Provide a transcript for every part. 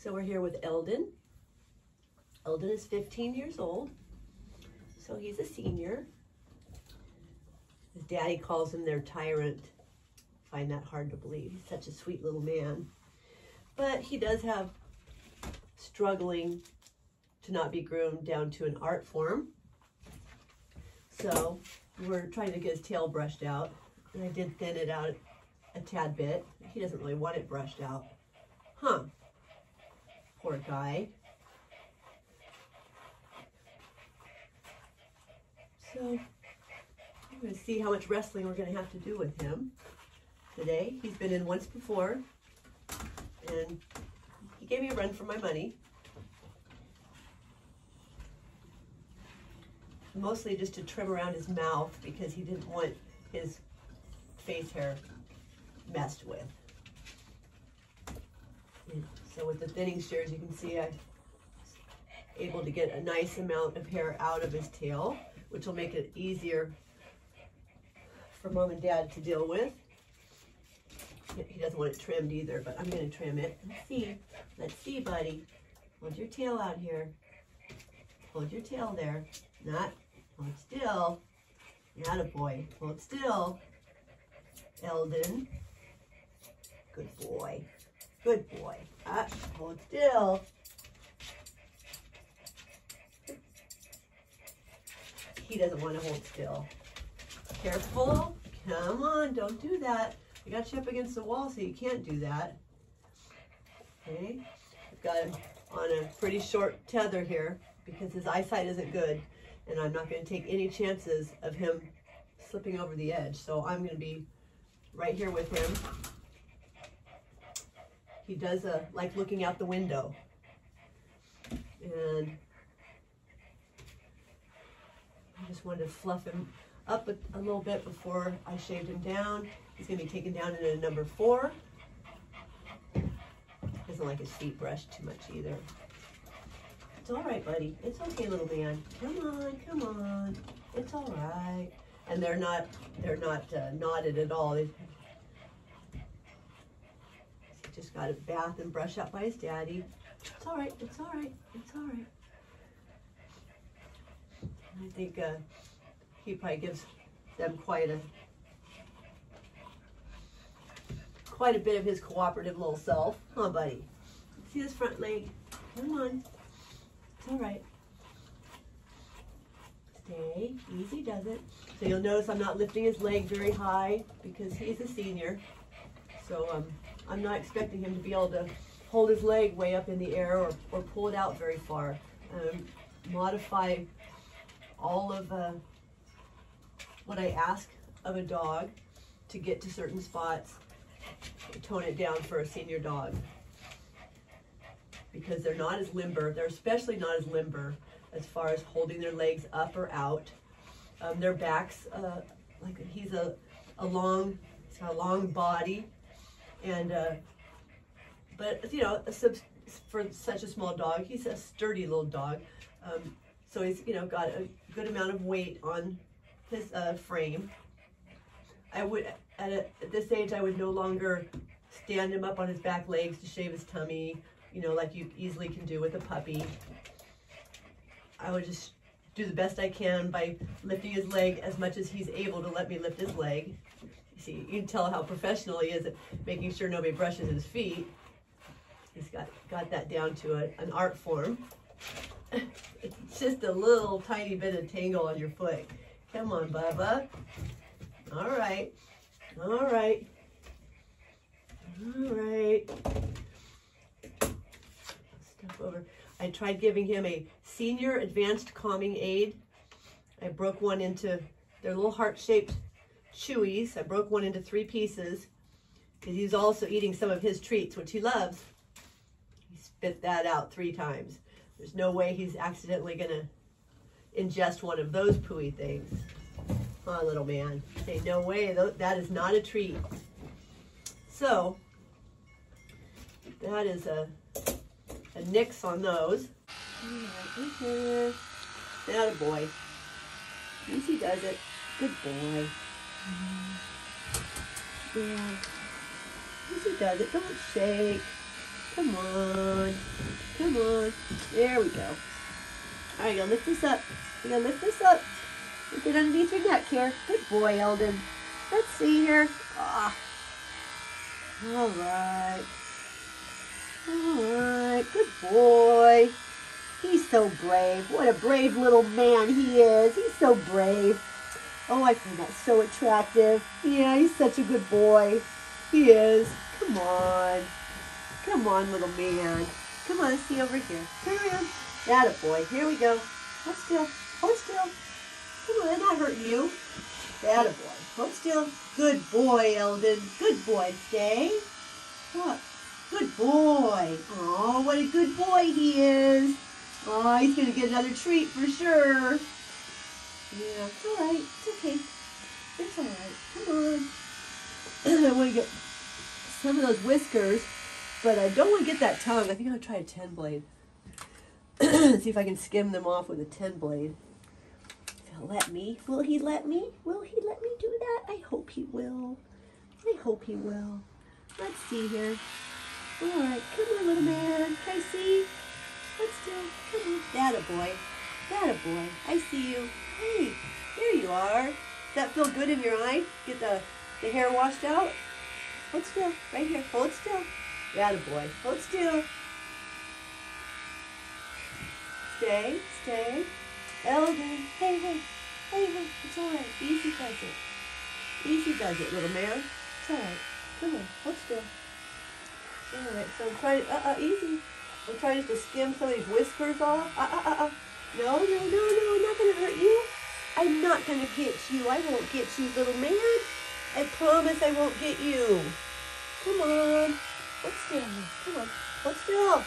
So we're here with Eldin. Eldin is 15 years old, so he's a senior. His daddy calls him their tyrant. find that hard to believe. He's such a sweet little man. But he does have struggling to not be groomed down to an art form. So we're trying to get his tail brushed out. And I did thin it out a tad bit. He doesn't really want it brushed out. Huh. Poor guy. So I'm going to see how much wrestling we're going to have to do with him today. He's been in once before, and he gave me a run for my money. Mostly just to trim around his mouth because he didn't want his face hair messed with. So with the thinning shears, you can see I'm able to get a nice amount of hair out of his tail, which will make it easier for mom and dad to deal with. He doesn't want it trimmed either, but I'm going to trim it. Let's see. Let's see, buddy. Hold your tail out here. Hold your tail there. Not. Hold still. Not a boy. Hold still. Eldin. Good boy. Good boy. Ah, hold still. He doesn't want to hold still. Careful. Come on, don't do that. I got you up against the wall, so you can't do that. Okay, I've got him on a pretty short tether here because his eyesight isn't good, and I'm not going to take any chances of him slipping over the edge. So I'm going to be right here with him. He does a, like looking out the window. And I just wanted to fluff him up a, a little bit before I shaved him down. He's going to be taken down into number four. Doesn't like his feet brushed too much either. It's all right, buddy. It's okay, little man. Come on, come on. It's all right. And they're not, they're not uh, knotted at all. They just got a bath and brush up by his daddy. It's all right. It's all right. It's all right. I think uh, he probably gives them quite a quite a bit of his cooperative little self. Huh, buddy? See his front leg? Come on. It's all right. Stay. Easy does it. So you'll notice I'm not lifting his leg very high because he's a senior. So um, I'm not expecting him to be able to hold his leg way up in the air or, or pull it out very far. Um, modify all of uh, what I ask of a dog to get to certain spots tone it down for a senior dog because they're not as limber. They're especially not as limber as far as holding their legs up or out. Um, their backs, uh, like he's a, a long, he's got a long body, and uh, but you know, for such a small dog, he's a sturdy little dog. Um, so he's you know got a good amount of weight on his uh, frame. I would at, a, at this age, I would no longer stand him up on his back legs to shave his tummy, you know, like you easily can do with a puppy. I would just do the best I can by lifting his leg as much as he's able to let me lift his leg. See, you can tell how professional he is at making sure nobody brushes his feet. He's got, got that down to a, an art form. it's just a little tiny bit of tangle on your foot. Come on, Bubba. All right. All right. All right. Step over. I tried giving him a senior advanced calming aid. I broke one into, they're little heart-shaped chewies. I broke one into three pieces because he's also eating some of his treats, which he loves. He spit that out three times. There's no way he's accidentally going to ingest one of those pooey things. Oh, little man. Say, no way, that is not a treat. So, that is a, a nix on those. That a boy. Easy does it. Good boy. Yeah. Easy does it. Don't shake. Come on. Come on. There we go. All right, you gotta lift this up. You gotta lift this up. Get it underneath your neck here. Good boy, Eldin. Let's see here. Ah. All right. All right. Good boy. He's so brave. What a brave little man he is. He's so brave. Oh, I find that so attractive. Yeah, he's such a good boy. He is. Come on. Come on, little man. Come on, see over here. Turn around. That a boy. Here we go. Hold still. Hold still. Come on, not hurting you. That a boy. Hold still. Good boy, Eldin. Good boy. Stay. What? Good boy. Oh, what a good boy he is. Oh, he's going to get another treat for sure. Yeah, it's all right. It's okay. It's all right. Come on. I want to get some of those whiskers, but I don't want to get that tongue. I think I'll try a 10 blade. See if I can skim them off with a 10 blade. He'll let me. Will he let me? Will he let me do that? I hope he will. I hope he will. Let's see here. All right, come on, little man. Can I see? Let's do. Come on. That a boy. That a boy. I see you. Hey, there you are. Does that feel good in your eye? Get the, the hair washed out? Hold still. Right here. Hold still. That a boy. Hold still. Stay. Stay. Eldin. Hey, hey. Hey, hey. It's all right. Easy does it. Easy does it, little man. It's all right. Come on. Hold still. All right. So I'm trying. Uh, uh, easy. I'm trying to skim some of these whiskers off. Uh, uh, uh, uh. No, no, no, no. I'm not gonna hurt you. I'm not gonna get you. I won't get you, little man. I promise I won't get you. Come on. Hold still. Come on. Hold still.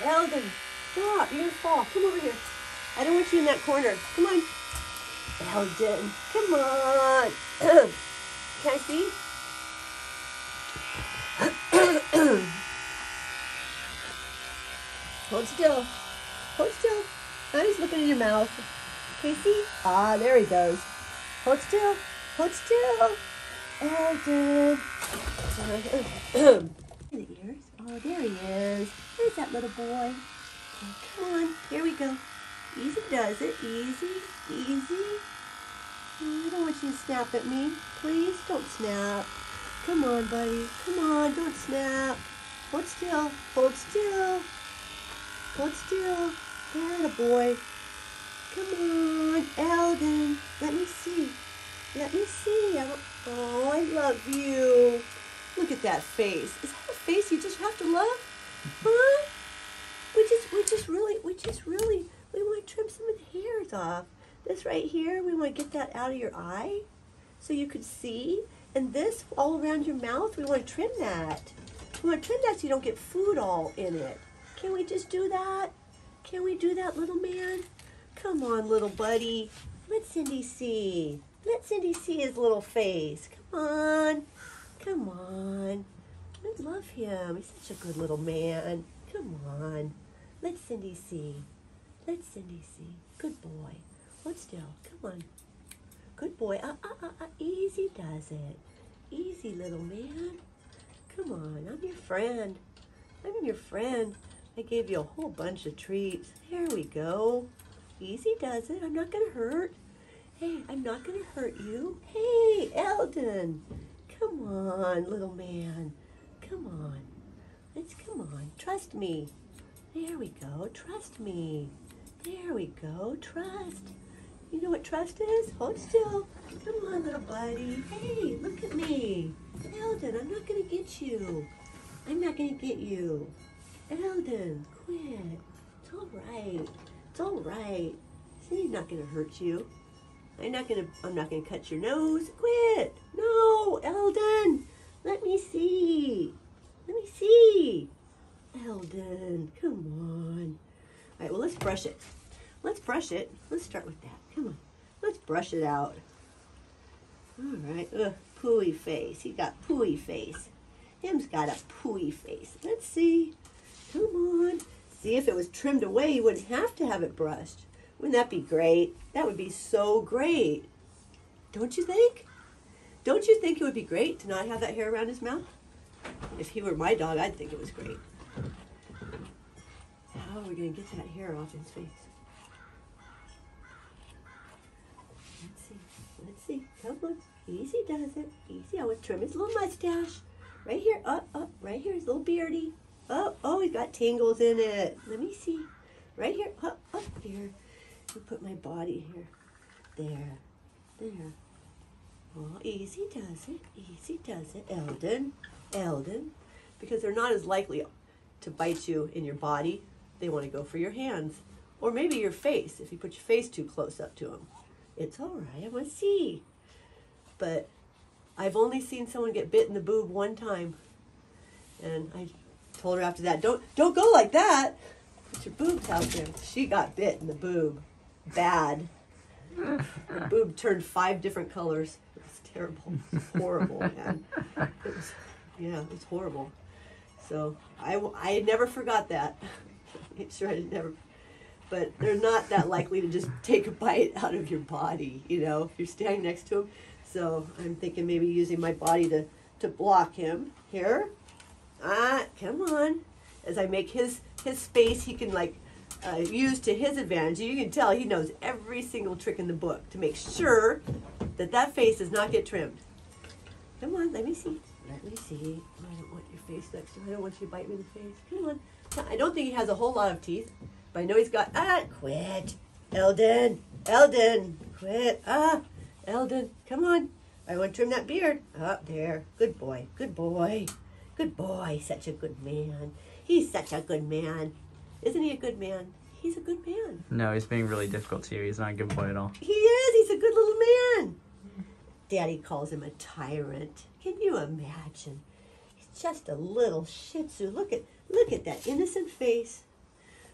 Eldin, stop. You're gonna fall. Come over here. I don't want you in that corner. Come on. Eldin, come on. Can I see? Hold still. Hold still. Now he's looking in your mouth. Casey? Ah, there he goes. Hold still. Hold still. Eldin. the ears. Oh, there he is. There's that little boy. Oh, come on. Here we go. Easy does it. Easy. Easy. Oh, I don't want you to snap at me. Please don't snap. Come on, buddy. Come on. Don't snap. Hold still. Hold still. Hold still. A boy. Come on, Eldin. Let me see. Let me see. Oh, I love you. Look at that face. Is that a face you just have to love? Huh? We just, we just really, we just really, we want to trim some of the hairs off. This right here, we want to get that out of your eye so you could see. And this all around your mouth, we want to trim that. We want to trim that so you don't get food all in it. Can we just do that? Can we do that, little man? Come on, little buddy. Let Cyndy see. Let Cyndy see his little face. Come on. Come on. I love him. He's such a good little man. Come on. Let Cyndy see. Let Cyndy see. Good boy. Hold still. Come on. Good boy. Uh, uh, uh, uh. Easy does it. Easy, little man. Come on. I'm your friend. I'm your friend. I gave you a whole bunch of treats. There we go. Easy does it. I'm not going to hurt. Hey, I'm not going to hurt you. Hey, Eldin. Come on, little man. Come on. Let's come on. Trust me. There we go. Trust me. There we go. Trust. You know what trust is? Hold still. Come on, little buddy. Hey, look at me. Eldin, I'm not going to get you. I'm not going to get you. Eldin, quit. It's all right. It's all right. He's not gonna hurt you. I'm not gonna. I'm not gonna cut your nose. Quit. No, Eldin. Let me see. Let me see. Eldin, come on. All right. Well, let's brush it. Let's brush it. Let's start with that. Come on. Let's brush it out. All right. Ugh, pooey face. He got pooey face. Him's got a pooey face. Let's see. Come on. See, if it was trimmed away, you wouldn't have to have it brushed. Wouldn't that be great? That would be so great. Don't you think? Don't you think it would be great to not have that hair around his mouth? If he were my dog, I'd think it was great. How are we gonna get that hair off his face? Let's see. Let's see. Come on. Easy does it. Easy. I to trim his little mustache. Right here. Up, up. Right here. His little beardy. Oh, oh, he's got tangles in it. Let me see. Right here. Up, up here. Me put my body here. There. There. Oh, easy does it. Easy does it. Eldin. Eldin. Because they're not as likely to bite you in your body. They want to go for your hands. Or maybe your face, if you put your face too close up to them. It's all right. I want to see. But I've only seen someone get bit in the boob one time. And I told her after that, don't don't go like that. Put your boobs out there. She got bit in the boob. Bad. Her boob turned five different colors. It was terrible. It was horrible, man. It was, yeah, it was horrible. So I, I never forgot that. Make sure I never. But they're not that likely to just take a bite out of your body, you know, if you're standing next to them. So I'm thinking maybe using my body to, to block him. Here. Ah, come on. As I make his, his space, he can like uh, use to his advantage. You can tell he knows every single trick in the book to make sure that that face does not get trimmed. Come on, let me see. Let me see. I don't want your face next to him. I don't want you to bite me in the face. Come on. I don't think he has a whole lot of teeth, but I know he's got. Ah, quit. Eldin. Eldin. Quit. Ah, Eldin. Come on. I want to trim that beard. Up there. Good boy. Good boy. Good boy. Such a good man. He's such a good man. Isn't he a good man? He's a good man. No, he's being really difficult to you. He's not a good boy at all. He is. He's a good little man. Daddy calls him a tyrant. Can you imagine? He's just a little Shih Tzu. Look at look at that innocent face.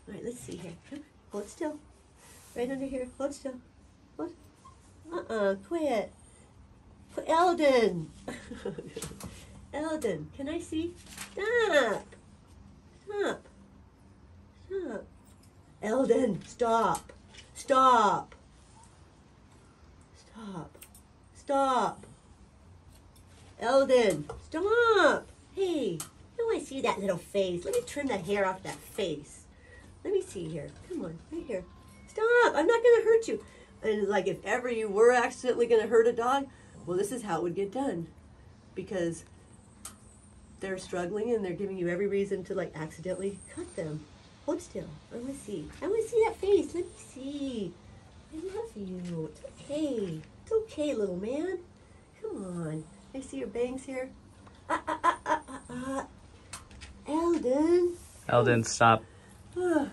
All right, let's see here. Hold still. Right under here. Hold still. What? Uh-uh. Quit. Qu- Eldin. Eldin, can I see? Stop. Stop. Stop. Eldin, stop. Stop. Stop. Stop. Eldin, stop. Hey, I see that little face. Let me trim the hair off that face. Let me see here. Come on, right here. Stop. I'm not going to hurt you. And like if ever you were accidentally going to hurt a dog, well, this is how it would get done. Because they're struggling and they're giving you every reason to like accidentally cut them. Hold still. I want to see. I want to see that face. Let me see. I love you. It's okay. It's okay, little man. Come on. I see your bangs here. Ah, ah, ah, ah, ah, ah. Eldin. Eldin, stop. Ah,